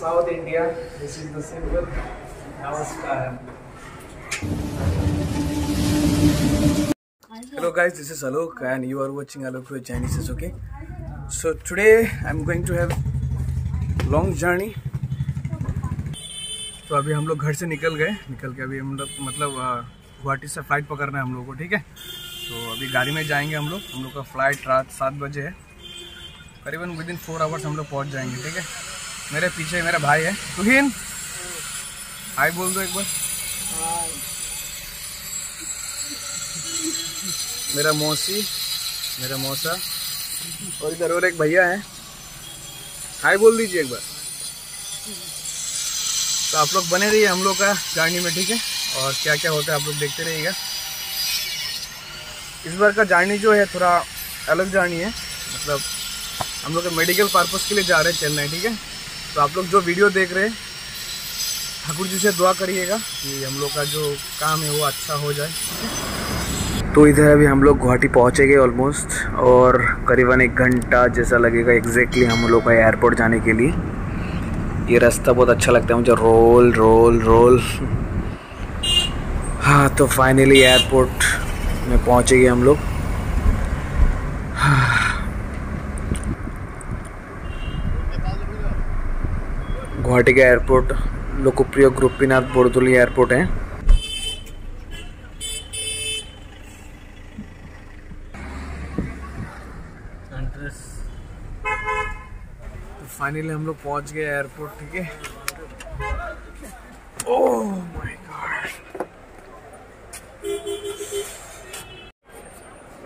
South India this is the simple नमस्कार hello, guys. This is alok, and you are watching alok with chinese okay? So, today i'm going to have long journey. तो अभी हम लोग घर से निकल गए। निकल के अभी हम लोग मतलब गुवाहाटी से फ़्लाइट पकड़ना है हम लोगों को, ठीक है? तो अभी गाड़ी में जाएँगे हम लोग। हम लोग का फ़्लाइट रात सात बजे है। करीबन विद इन फोर आवर्स हम लोग पहुँच जाएँगे, ठीक है? मेरे पीछे मेरा भाई है। तुहिन हाय बोल दो एक बार। मेरा मौसी, मेरा मौसा, और इधर और एक भैया है। हाय बोल दीजिए एक बार। तो आप लोग बने रहिए हम लोग का जर्नी में, ठीक है? और क्या क्या होता है आप लोग देखते रहिएगा। इस बार का जर्नी जो है, थोड़ा अलग जर्नी है। मतलब हम लोग मेडिकल पर्पज़ के लिए जा रहे हैं चेन्नई, ठीक है? तो आप लोग जो वीडियो देख रहे हैं, ठाकुर जी से दुआ करिएगा कि हम लोग का जो काम है वो अच्छा हो जाए। तो इधर अभी हम लोग गुवाहाटी पहुँचेंगे ऑलमोस्ट और करीबन एक घंटा जैसा लगेगा एग्जैक्टली हम लोग का एयरपोर्ट जाने के लिए। ये रास्ता बहुत अच्छा लगता है मुझे, रोल रोल रोल। हाँ तो फाइनली एयरपोर्ट में पहुँचेंगे हम लोग। गुवाहाटी का एयरपोर्ट लोकप्रिय गोपीनाथ बोरदोली एयरपोर्ट है तो फाइनली हम लोग पहुँच गए एयरपोर्ट ठीक है? माय गॉड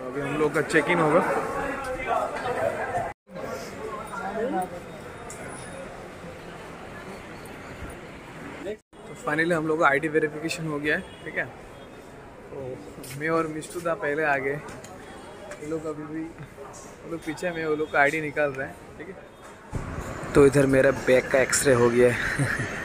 अभी हम लोग का चेक इन होगा। फाइनली हम लोग का आईडी वेरिफिकेशन हो गया है, ठीक है? तो मैं और मिस्टूदा पहले आ गए। ये लोग अभी भी, वो लोग पीछे में वो लोग का आईडी निकाल रहे हैं, ठीक है? तो इधर मेरा बैग का एक्सरे हो गया है।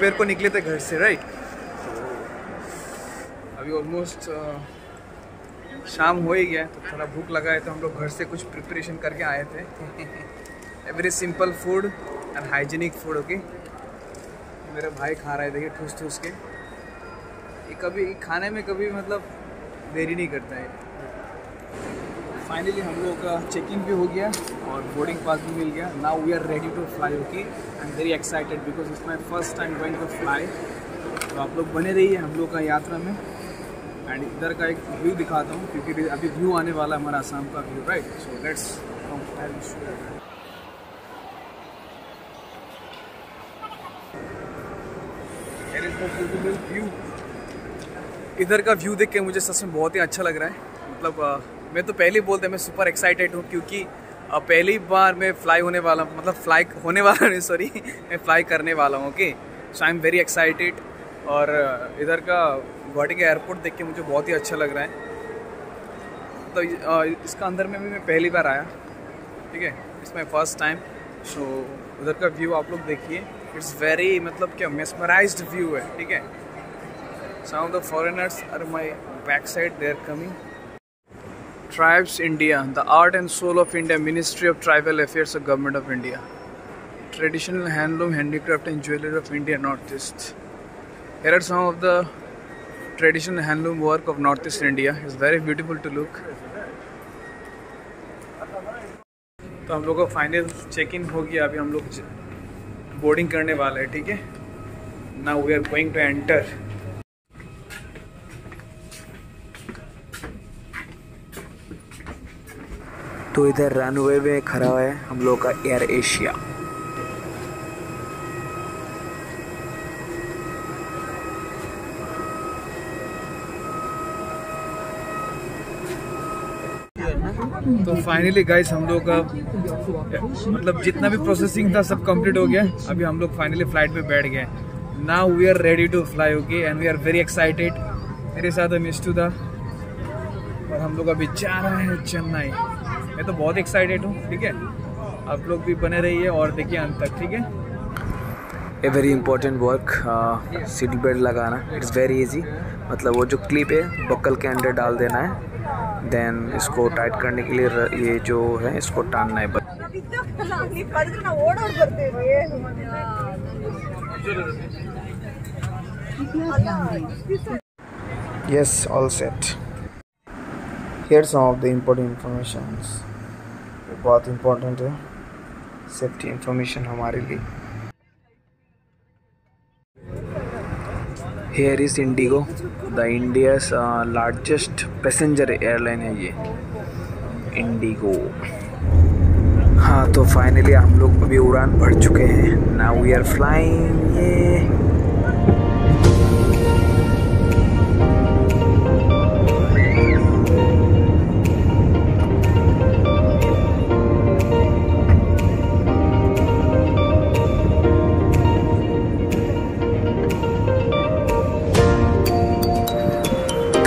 दोपहर को निकले थे घर से राइट अभी ऑलमोस्ट शाम हो ही गया तो थोड़ा भूख लगा है तो हम लोग घर से कुछ प्रिपरेशन करके आए थे। Very simple food and hygienic food okay मेरा भाई खा रहा देखिए ठूस ठूस के। ये कभी खाने में कभी मतलब देरी नहीं करता है। फाइनली हम लोग का चेक इन भी हो गया और बोर्डिंग पास भी मिल गया. Now we are ready to fly okay I am very excited because it's my first time going to fly तो आप लोग बने रहिए हम लोग का यात्रा में. एंड इधर का एक व्यू दिखाता हूँ क्योंकि अभी व्यू आने वाला है हमारा आसाम का view right so let's view इधर का व्यू देख के मुझे सच में बहुत ही अच्छा लग रहा है. मतलब मैं तो पहले ही बोलते मैं सुपर एक्साइटेड हूँ क्योंकि पहली बार मैं फ्लाई होने वाला हूँ मतलब फ्लाई होने वाला नहीं सॉरी मैं फ्लाई करने वाला हूँ okay so I am very excited और इधर का गुवाहाटी का एयरपोर्ट देख के मुझे बहुत ही अच्छा लग रहा है। तो इसका अंदर में भी मैं पहली बार आया, ठीक है? It's my first time so उधर का व्यू आप लोग देखिए। इट्स वेरी मतलब क्या मेस्मराइज्ड व्यू है, ठीक है? Some of the foreigners are my back side they are coming tribes India the art and soul of India ministry of tribal affairs of government of India traditional handloom handicraft and jewellery of India north east here are some of the traditional handloom work of north east India is very beautiful to look तो हम लोग का final check in हो गया अभी हम लोग boarding करने वाले हैं, ठीक है? ना we are going to enter तो इधर रनवे में खड़ा है हम लोग का एयर एशिया तो फाइनली गाइस हम लोग का मतलब जितना भी प्रोसेसिंग था सब कंप्लीट हो गया। अभी हम लोग फाइनली फ़्लाइट पे बैठ गए। Now we are ready to fly okay and we are very excited मेरे साथ मिस्टू दा। और हम लोग अभी जा रहे हैं चेन्नई। मैं तो बहुत एक्साइटेड हूँ ठीक है? आप लोग भी बने रहिए और देखिए अंत तक ठीक है? A very important work seat belt लगाना इट्स वेरी इजी मतलब वो जो क्लिप है बक्कल के अंदर डाल देना है देन इसको टाइट करने के लिए ये जो है इसको टानना है yes all set. Here some of the important informations. बहुत important है। सेफ्टी इंफॉर्मेशन हमारे लिए। Here is IndiGo the India's largest passenger airline है ये। इंडिगो हाँ तो फाइनली हम लोग अभी उड़ान भर चुके हैं। नाउ वी आर फ्लाइंग ये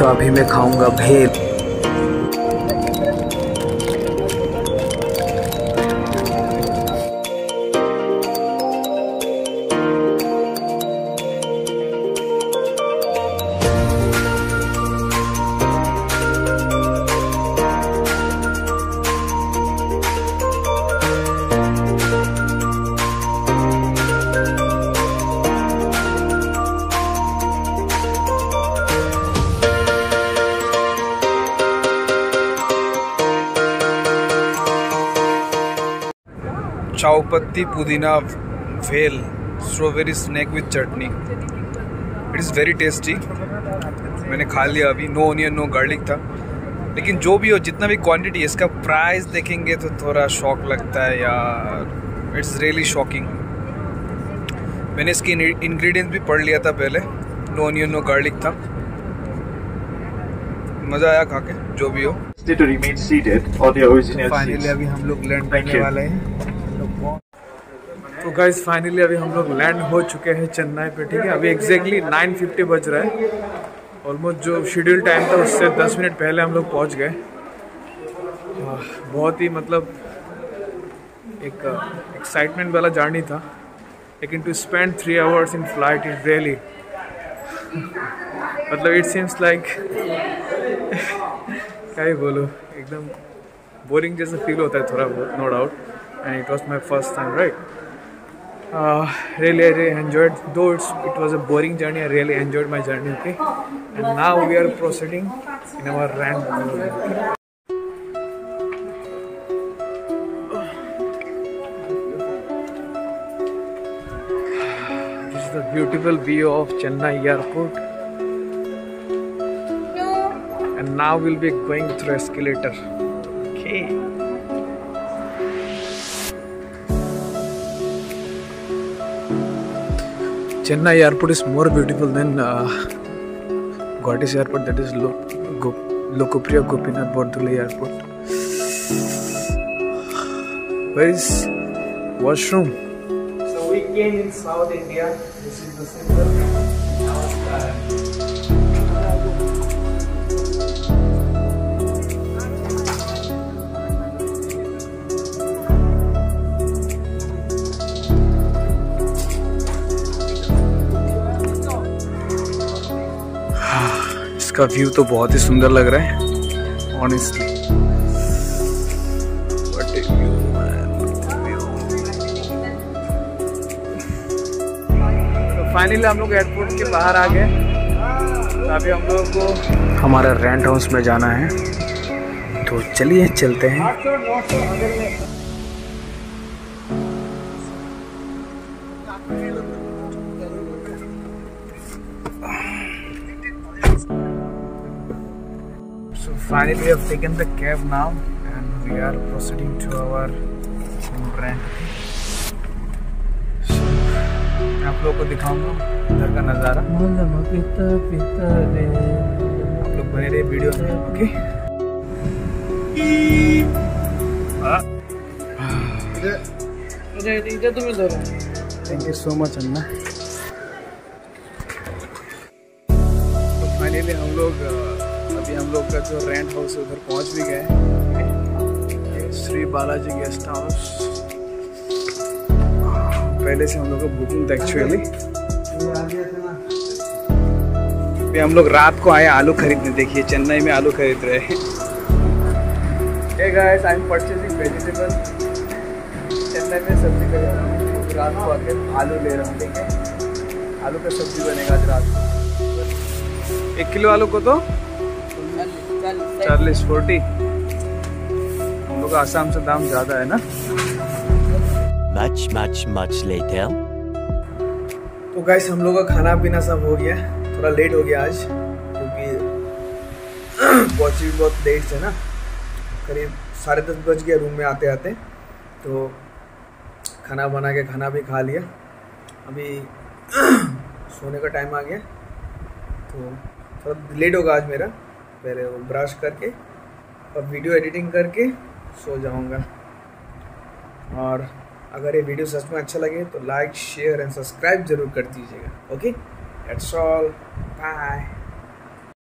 तो अभी मैं खाऊँगा भेल। चावपत्ती पुदीना bhel strawberry snack with chutney. It is very tasty मैंने खा लिया अभी। नो ऑनियन नो गार्लिक था। लेकिन जो भी हो जितना भी क्वांटिटी है इसका प्राइस देखेंगे तो थोड़ा शौक लगता है यार। इट्स रियली शॉकिंग मैंने इसके इंग्रेडिएंट्स भी पढ़ लिया था पहले। नो ऑनियन नो गार्लिक था। मज़ा आया खा के जो भी हो। फाइनली अभी हम लोग लैंड करने वाले हैं। तो गाइस फाइनली अभी हम लोग लैंड हो चुके हैं चेन्नई पे, ठीक है? अभी एग्जैक्टली 9:50 बज रहा है। ऑलमोस्ट जो शेड्यूल टाइम था, उससे 10 मिनट पहले हम लोग पहुँच गए। बहुत ही मतलब एक एक्साइटमेंट वाला जर्नी था। लेकिन to spend three hours in flight is really मतलब इट सीम्स लाइक क्या ही बोलो, एकदम बोरिंग जैसा फील होता है थोड़ा बहुत no doubt and it was my first time right Uh, really I really enjoyed though it was a boring journey I really enjoyed my journey okay? And now we are proceeding in our rand this is the beautiful view of Chennai airport. And now we'll be going through escalator. Okay Chennai airport is more beautiful than uh, airport that is Lo- Go- Lokopriya Gopinath Bordole airport. Where is washroom? So we came in South India. This is the symbol. इसका view तो बहुत ही सुंदर लग रहा है honestly finally हम लोग एयरपोर्ट के बाहर आ गए। तो अभी हम लोगों को हमारा रेंट हाउस में जाना है। तो चलिए चलते हैं। So finally we have taken the cab now and we are proceeding to our मैं आप लोगों को दिखाऊँगा इधर का नज़ारा आप लोग बने रहे वीडियो में okay thank you so much अन्ना तो फाइनली हम लोग अ, लोग का जो रेंट हाउस है, उधर पहुँच भी गए। श्री बालाजी गेस्ट हाउस पहले से हम लोग का बुकिंग था एक्चुअली हम लोग रात को आए आलू खरीदने। देखिए, चेन्नई में आलू खरीद रहे हैं। Guys I am purchasing vegetable Chennai में सब्ज़ी खरीद रहा हूँ। रात को आके आलू ले रहा हूँ, ठीक आलू का सब्ज़ी बनेगा आज रात को। एक किलो आलू को तो? चालीस फोर्टी हम लोग आसाम से दाम ज़्यादा है ना? Much, much, much later. तो गाइस हम लोग का खाना पीना सब हो गया। थोड़ा लेट हो गया आज क्योंकि पहुँची भी बहुत लेट से ना। करीब साढ़े दस बज गया रूम में आते आते। तो खाना बना के खाना भी खा लिया। अभी सोने का टाइम आ गया। तो थोड़ा लेट होगा आज मेरा। पहले वो ब्रश करके और वीडियो एडिटिंग करके सो जाऊँगा। और अगर ये वीडियो सच में अच्छा लगे तो लाइक शेयर एंड सब्सक्राइब ज़रूर कर दीजिएगा। Okay that's all bye